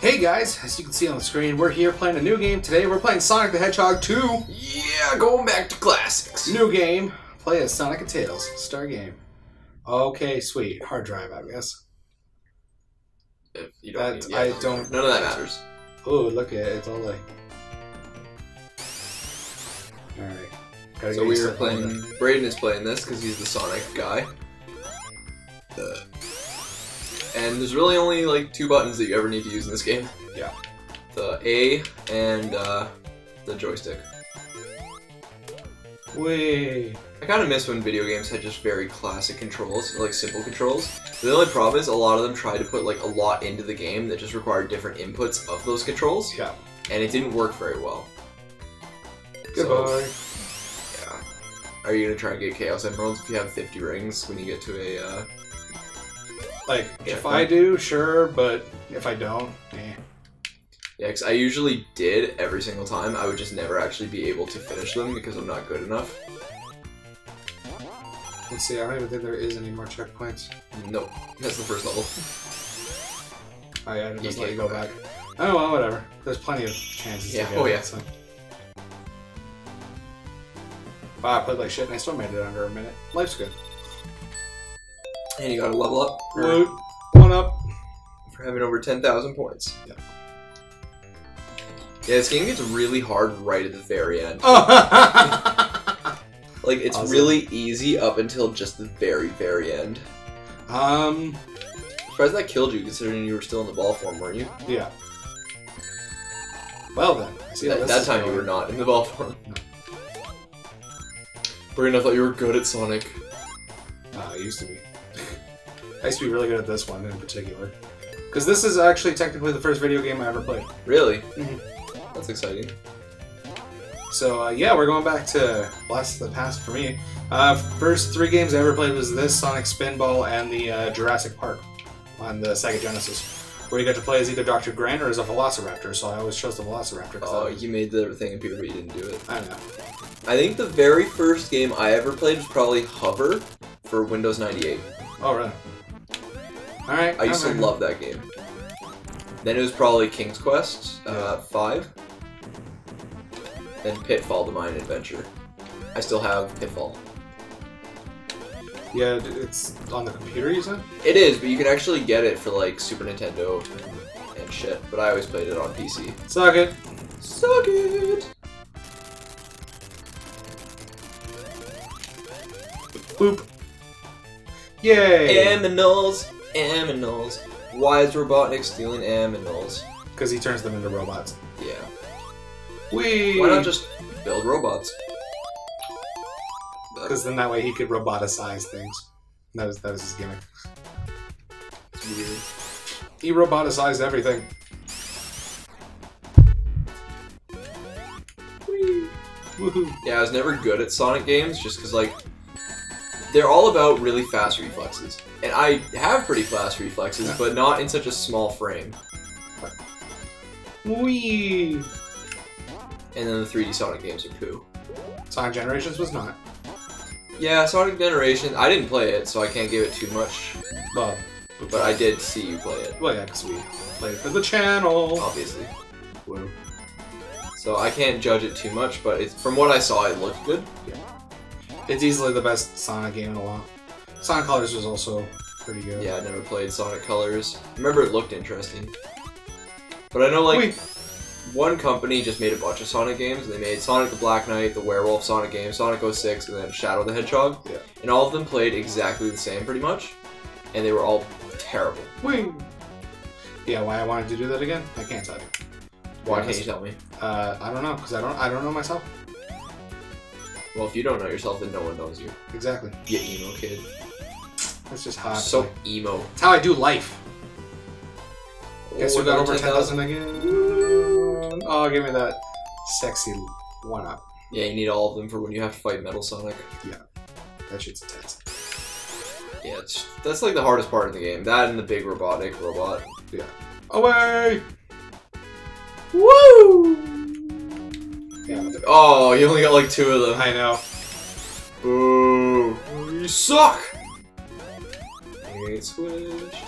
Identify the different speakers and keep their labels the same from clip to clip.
Speaker 1: Hey guys, as you can see on the screen, we're here playing a new game. Today we're playing Sonic the Hedgehog 2.
Speaker 2: Yeah, going back to classics.
Speaker 1: New game. Play as Sonic and Tails. Start game. Okay, sweet. Hard drive, I guess.
Speaker 2: If you don't
Speaker 1: That I don't.
Speaker 2: None of that matters.
Speaker 1: Oh, look at it. It's all like. Alright. Gotta
Speaker 2: So we were playing. Braeden is playing this because he's the Sonic guy. And there's really only like two buttons that you ever need to use in this game.
Speaker 1: Yeah.
Speaker 2: The A and uh, the joystick.
Speaker 1: Wait.
Speaker 2: I kind of miss when video games had just very classic controls, like simple controls. The only problem is a lot of them tried to put like a lot into the game that just required different inputs of those controls,
Speaker 1: Yeah.
Speaker 2: and it didn't work very well.
Speaker 1: Goodbye.
Speaker 2: So, yeah. Are you gonna try and get Chaos Emeralds if you have 50 rings when you get to a? Uh...
Speaker 1: like, if
Speaker 2: checkpoint?
Speaker 1: I do, sure, but if I don't, eh.
Speaker 2: Yeah, 'cause I usually did every single time. I would just never actually be able to finish them because I'm not good enough.
Speaker 1: Let's see, I don't even think there is any more checkpoints.
Speaker 2: Nope, that's the first level.
Speaker 1: Oh yeah,
Speaker 2: You
Speaker 1: just let you go
Speaker 2: go
Speaker 1: back. Oh well, whatever. There's plenty of chances
Speaker 2: Yeah, oh,
Speaker 1: it,
Speaker 2: yeah.
Speaker 1: so. Wow, I played like shit and I still made it under a minute. Life's good.
Speaker 2: And you gotta level up for,
Speaker 1: Loot. One up.
Speaker 2: for having over 10,000 points.
Speaker 1: Yeah.
Speaker 2: Yeah, this game gets really hard right at the very end.
Speaker 1: Oh.
Speaker 2: Like, it's
Speaker 1: Awesome.
Speaker 2: really easy up until just the very, very end.
Speaker 1: um.
Speaker 2: Surprised that killed you considering you were still in the ball form, weren't you?
Speaker 1: Yeah. Well then, I see how
Speaker 2: that
Speaker 1: this
Speaker 2: that
Speaker 1: is
Speaker 2: time you were not in the ball form.
Speaker 1: No.
Speaker 2: Braeden, I thought you were good at Sonic.
Speaker 1: Uh, I used to be. I used to be really good at this one in particular. Because this is actually technically the first video game I ever played.
Speaker 2: Really?
Speaker 1: Mhm.
Speaker 2: That's exciting.
Speaker 1: So uh, yeah, we're going back to blast of the past for me. Uh, first three games I ever played was this Sonic Spinball and the uh, Jurassic Park on the Sega Genesis, where you got to play as either Dr. Grant or as a Velociraptor. So I always chose the Velociraptor.
Speaker 2: Oh,
Speaker 1: was-
Speaker 2: you made the thing appear, but you didn't do it.
Speaker 1: I know.
Speaker 2: I think the very first game I ever played was probably Hover for Windows 98.
Speaker 1: Oh really? All right.
Speaker 2: I used to love that game. Then it was probably King's Quest uh, 5. Then Pitfall The Mayan Adventure. I still have Pitfall.
Speaker 1: Yeah, it's on the computer. You said?
Speaker 2: It is, but you can actually get it for like Super Nintendo and shit. But I always played it on PC.
Speaker 1: Suck it.
Speaker 2: Suck it!
Speaker 1: Boop. Yay!
Speaker 2: Aminals! Aminals! Why is Robotnik stealing Aminals?
Speaker 1: Because he turns them into robots.
Speaker 2: Yeah.
Speaker 1: We.
Speaker 2: Why not just build robots?
Speaker 1: Because then that way he could roboticize things. That was that was his gimmick.
Speaker 2: That's weird.
Speaker 1: He roboticized everything. Woohoo!
Speaker 2: Yeah, I was never good at Sonic games just because, like, they're all about really fast reflexes. And I have pretty fast reflexes, but not in such a small frame.
Speaker 1: Wee.
Speaker 2: And then the 3D Sonic games are poo.
Speaker 1: Sonic Generations was not.
Speaker 2: Yeah, Sonic Generations. I didn't play it, so I can't give it too much,
Speaker 1: Well,
Speaker 2: but I did see you play it,
Speaker 1: well, yeah, because we played it for the channel.
Speaker 2: obviously.
Speaker 1: Woo.
Speaker 2: So I can't judge it too much, but it's, from what I saw, it looked good.
Speaker 1: It's easily the best Sonic game in a while. Sonic Colors was also pretty good.
Speaker 2: Yeah, I never played Sonic Colors. I remember it looked interesting. But I know, like,
Speaker 1: Wee.
Speaker 2: one company just made a bunch of Sonic games. They made Sonic the Black Knight, the Werewolf Sonic game, Sonic 06, and then Shadow the Hedgehog.
Speaker 1: Yeah.
Speaker 2: And all of them played exactly the same, pretty much. And they were all terrible.
Speaker 1: Wing! Yeah, why I wanted to do that again? I can't tell you.
Speaker 2: Why can't you tell me?
Speaker 1: Uh, I don't know, because I don't I don't know myself.
Speaker 2: Well, if you don't know yourself, then no one knows you.
Speaker 1: Exactly.
Speaker 2: You emo kid.
Speaker 1: That's just hot.
Speaker 2: so emo.
Speaker 1: That's how I do life. Guess
Speaker 2: Oh,
Speaker 1: we got over 10,000 again. Oh, give me that sexy one up.
Speaker 2: Yeah, you need all of them for when you have to fight Metal Sonic. Yeah.
Speaker 1: That shit's intense.
Speaker 2: Yeah, it's, that's like the hardest part in the game. That and the big robotic robot. Yeah.
Speaker 1: Away!
Speaker 2: Woo!
Speaker 1: Yeah,
Speaker 2: Oh, you only got like two of them.
Speaker 1: I know.
Speaker 2: Boo! You suck! Switched.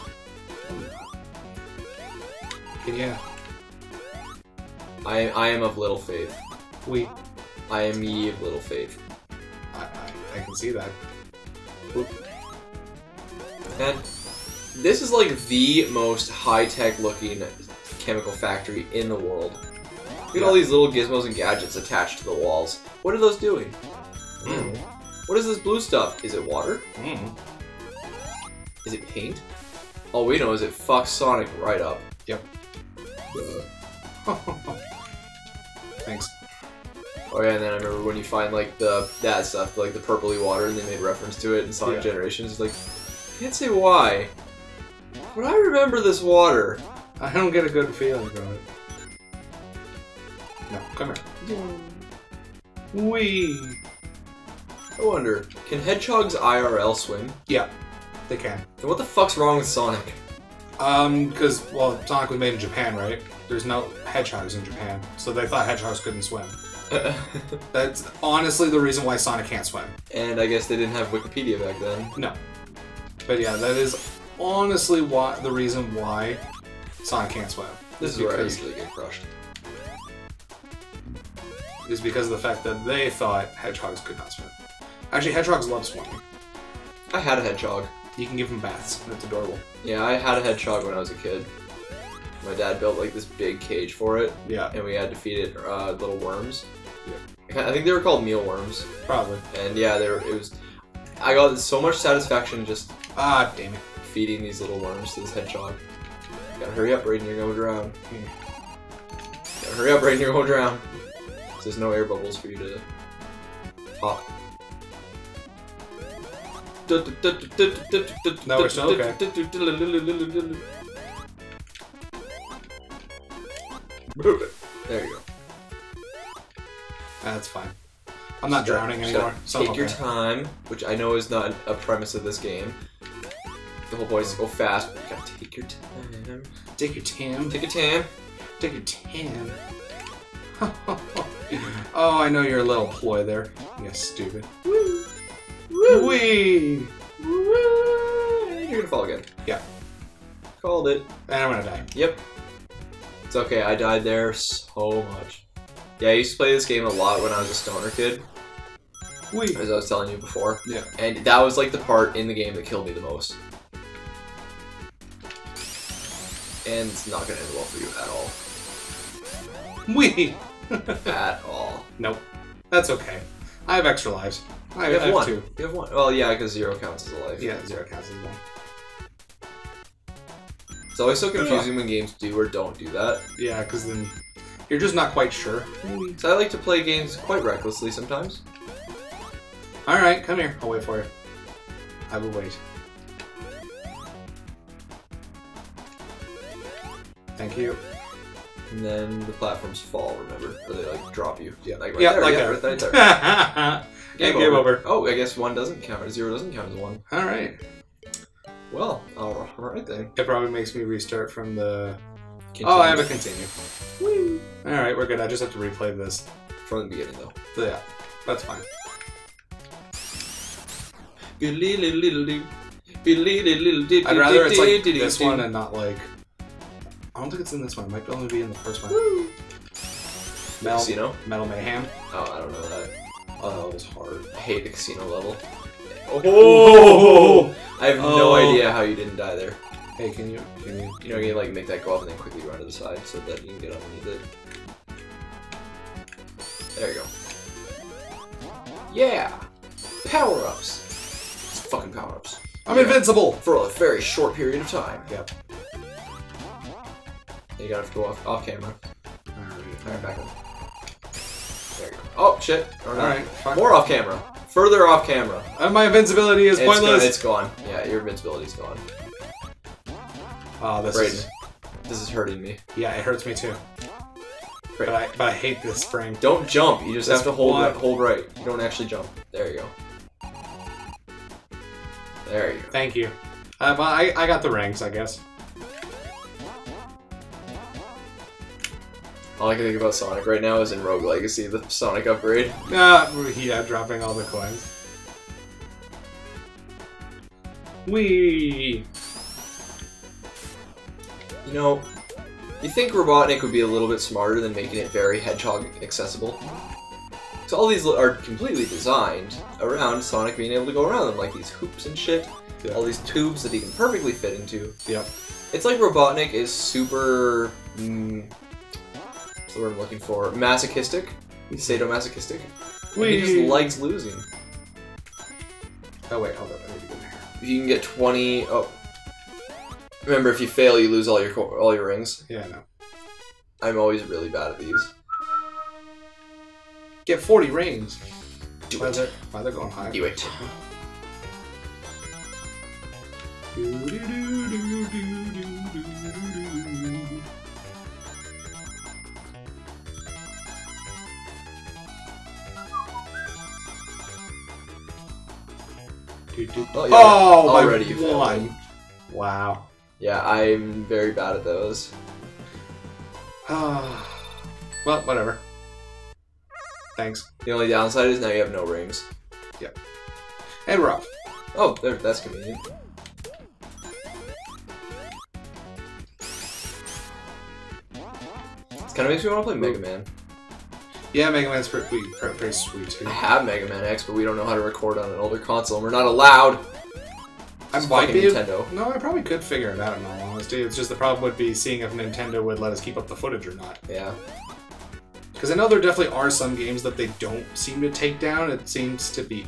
Speaker 1: Can you?
Speaker 2: I I am of little faith.
Speaker 1: We.
Speaker 2: I am ye of little faith.
Speaker 1: I, I, I can see that.
Speaker 2: And this is like the most high-tech looking chemical factory in the world. Look at all these little gizmos and gadgets attached to the walls. What are those doing?
Speaker 1: Mm.
Speaker 2: What is this blue stuff? Is it water?
Speaker 1: Mm.
Speaker 2: Is it paint? All we know is it fucks Sonic right up.
Speaker 1: Yep. Thanks.
Speaker 2: Oh yeah, and then I remember when you find like the that stuff, like the purpley water, and they made reference to it in Sonic
Speaker 1: Yeah.
Speaker 2: Generations. Like, can't say why, but I remember this water.
Speaker 1: I don't get a good feeling from it. No, come here. Wee.
Speaker 2: I wonder, can hedgehogs IRL swim?
Speaker 1: Yeah, they can.
Speaker 2: And what the fuck's wrong with Sonic?
Speaker 1: Um, because well, Sonic was made in Japan, right? There's no hedgehogs in Japan, so they thought hedgehogs couldn't swim. That's honestly the reason why Sonic can't swim.
Speaker 2: and I guess they didn't have Wikipedia back then.
Speaker 1: No, but yeah, that is honestly why the reason why Sonic can't swim.
Speaker 2: This is where I usually get crushed.
Speaker 1: Is because of the fact that they thought hedgehogs could not swim. Actually, hedgehogs love swimming.
Speaker 2: I had a hedgehog.
Speaker 1: You can give them baths, and it's adorable.
Speaker 2: Yeah, I had a hedgehog when I was a kid. My dad built like this big cage for it,
Speaker 1: Yeah,
Speaker 2: and we had to feed it uh, little worms. Yeah. I think they were called mealworms.
Speaker 1: probably.
Speaker 2: And yeah, there it was. I got so much satisfaction just
Speaker 1: Ah, damn it.
Speaker 2: feeding these little worms to this hedgehog. Gotta hurry up, Braeden, you're gonna drown. Gotta hurry up, Braeden, you're gonna drown. There's no air bubbles for you to pop.
Speaker 1: No, still okay.
Speaker 2: There you go.
Speaker 1: That's fine. I'm not drowning anymore. So
Speaker 2: Take your time, which I know is not a premise of this game. The whole point is to go fast, but you gotta take your time.
Speaker 1: Take your time.
Speaker 2: Take your time.
Speaker 1: Take your tam. oh, I know your little ploy there. You stupid.
Speaker 2: Woo! Woo!
Speaker 1: Wee!
Speaker 2: You're gonna fall again.
Speaker 1: Yeah.
Speaker 2: Called it.
Speaker 1: And I'm gonna die.
Speaker 2: Yep. It's okay, I died there so much. Yeah, I used to play this game a lot when I was a stoner kid,
Speaker 1: Wee!
Speaker 2: as I was telling you before.
Speaker 1: Yeah.
Speaker 2: And that was like the part in the game that killed me the most. And it's not gonna end well for you at all. at all.
Speaker 1: Nope. That's okay. I have extra lives. I,
Speaker 2: You
Speaker 1: I
Speaker 2: have
Speaker 1: have
Speaker 2: one.
Speaker 1: two.
Speaker 2: You have one. Well, yeah, because zero counts as a life.
Speaker 1: Yeah, zero counts as one.
Speaker 2: It's always so confusing when games do or don't do that.
Speaker 1: Yeah, because then you're just not quite sure.
Speaker 2: So I like to play games quite recklessly sometimes.
Speaker 1: Alright, come here. I'll wait for you. I will wait. Thank you.
Speaker 2: And then the platforms fall, remember? Or they like drop you.
Speaker 1: Yeah.
Speaker 2: Like right
Speaker 1: yeah,
Speaker 2: there,
Speaker 1: like
Speaker 2: yeah,
Speaker 1: that.
Speaker 2: right there.
Speaker 1: Game, game over.
Speaker 2: Oh, I guess one doesn't count, zero doesn't count as one.
Speaker 1: Alright.
Speaker 2: Well, alright then.
Speaker 1: It probably makes me restart from the.
Speaker 2: Continue.
Speaker 1: Oh, I have a continue. Alright, we're good. I just have to replay this.
Speaker 2: From the beginning, though.
Speaker 1: So, yeah, that's fine.
Speaker 2: I'd
Speaker 1: rather it's like this one and not like. I don't think it's in this one. It might only be in the first one. Metal,
Speaker 2: Casino?
Speaker 1: Metal Mayhem.
Speaker 2: Oh, I don't know that.
Speaker 1: Oh, that was hard.
Speaker 2: I hate the casino level. Oh! I have no
Speaker 1: Oh.
Speaker 2: idea how you didn't die there.
Speaker 1: Hey, can you can you?
Speaker 2: You know, you can like make that go up and then quickly run to the side so that you can get underneath it. There you go. Yeah! Power ups! It's fucking power ups.
Speaker 1: I'm
Speaker 2: Yeah.
Speaker 1: invincible.
Speaker 2: For a very short period of time.
Speaker 1: Yep.
Speaker 2: You gotta have to go off, off camera.
Speaker 1: Alright.
Speaker 2: Alright, back up. There you go. Oh, shit.
Speaker 1: Alright.
Speaker 2: More off camera. Further off camera.
Speaker 1: Uh, my invincibility is
Speaker 2: It's
Speaker 1: pointless.
Speaker 2: gone, it's gone. Yeah, your invincibility's gone.
Speaker 1: Oh, this
Speaker 2: Braeden.
Speaker 1: is.
Speaker 2: This is hurting me.
Speaker 1: Yeah, it hurts me too. But I but I hate this frame.
Speaker 2: Don't jump. You just
Speaker 1: That's
Speaker 2: have to hold right, hold right. You don't actually jump. There you go. There you go.
Speaker 1: Thank you. Uh, I I got the rings, I guess.
Speaker 2: All I can think about Sonic right now is in Rogue Legacy, the Sonic upgrade.
Speaker 1: Ah, yeah, dropping all the coins. Wee.
Speaker 2: You know, You think Robotnik would be a little bit smarter than making it very Hedgehog accessible? So all these are completely designed around Sonic being able to go around them, like these hoops and shit.
Speaker 1: Yeah.
Speaker 2: All these tubes that he can perfectly fit into.
Speaker 1: Yep.
Speaker 2: It's like Robotnik is super. Mm, what's the word I'm looking for? Masochistic? He's sadomasochistic. And He just likes losing.
Speaker 1: Oh wait, hold up. I need to get in here.
Speaker 2: If you can get 20. Oh. Remember, if you fail, you lose all your all your rings.
Speaker 1: Yeah, I know.
Speaker 2: I'm always really bad at these.
Speaker 1: Get 40 rings.
Speaker 2: Do
Speaker 1: Why
Speaker 2: it.
Speaker 1: they're, why they're going high?
Speaker 2: Do it. Oh, yeah.
Speaker 1: Oh,
Speaker 2: Already you failed.
Speaker 1: one. Wow.
Speaker 2: Yeah, I'm very bad at those. Ah.
Speaker 1: well, whatever. Thanks.
Speaker 2: The only downside is now you have no rings. Yep.
Speaker 1: And we're off.
Speaker 2: Oh, there, that's convenient. It kind of makes me want to play Mega Man.
Speaker 1: Yeah, Mega Man's pretty, pretty, pretty sweet too.
Speaker 2: I have Mega Man X, but we don't know how to record on an older console, and we're not allowed.
Speaker 1: I might be.
Speaker 2: Nintendo.
Speaker 1: No, I probably could figure it out in all honesty. It's just the problem would be seeing if Nintendo would let us keep up the footage or not.
Speaker 2: Yeah.
Speaker 1: Because I know there definitely are some games that they don't seem to take down. It seems to be.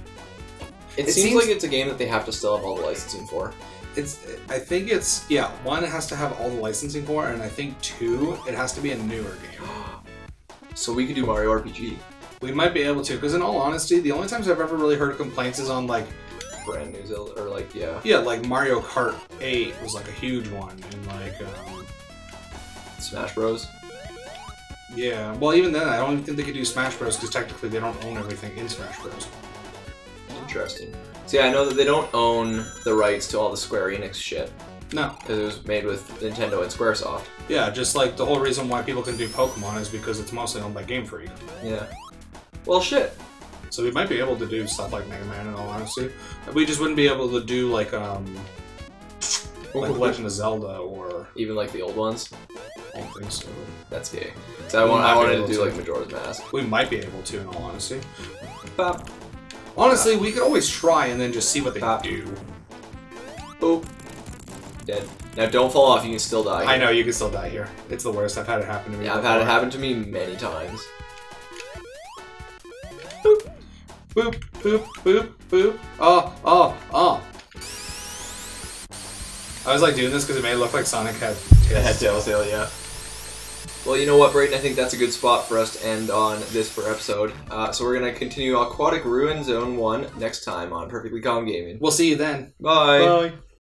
Speaker 2: It,
Speaker 1: It
Speaker 2: seems,
Speaker 1: seems-
Speaker 2: like it's a game that they have to still have all the licensing for.
Speaker 1: It's. I think it's. Yeah, one it has to have all the licensing for, and I think two it has to be a newer game.
Speaker 2: So we could do Mario RPG.
Speaker 1: We might be able to, because in all honesty, the only times I've ever really heard complaints is on like,
Speaker 2: Brand new Zelda, or like, yeah.
Speaker 1: yeah, like Mario Kart 8 was like a huge one, and like, um,
Speaker 2: Smash Bros.
Speaker 1: yeah. Well, even then, I don't even think they could do Smash Bros. because technically they don't own everything in Smash Bros.
Speaker 2: Interesting. So yeah, I know that they don't own the rights to all the Square Enix shit
Speaker 1: No,
Speaker 2: because it was made with Nintendo and SquareSoft.
Speaker 1: yeah, just like the whole reason why people can do Pokemon is because it's mostly owned by Game Freak.
Speaker 2: Yeah. Well, shit.
Speaker 1: So we might be able to do stuff like Mega Man in all honesty. We just wouldn't be able to do like um like Legend of Zelda or
Speaker 2: Even like the old ones.
Speaker 1: I don't think so.
Speaker 2: That's gay. So I, want, I wanted to do
Speaker 1: to.
Speaker 2: like Majora's Mask.
Speaker 1: We might be able to in all honesty.
Speaker 2: Bop.
Speaker 1: Honestly, we could always try and then just see what they
Speaker 2: Ah.
Speaker 1: do.
Speaker 2: Boop. Dead. Now don't fall off. You can still die.
Speaker 1: I know you can still die here. It's the worst. I've had it happen to me.
Speaker 2: Yeah, I've had it happen to me many times.
Speaker 1: Boop, boop, boop, boop. Oh, oh, oh. I was like doing this because it made it look like Sonic had tails.
Speaker 2: Telltale, yeah. Well, you know what, Braeden? I think that's a good spot for us to end on this for episode. Uh, so we're gonna continue Aquatic Ruin Zone One next time on Perfectly Calm Gaming.
Speaker 1: We'll see you then.
Speaker 2: Bye.
Speaker 1: Bye.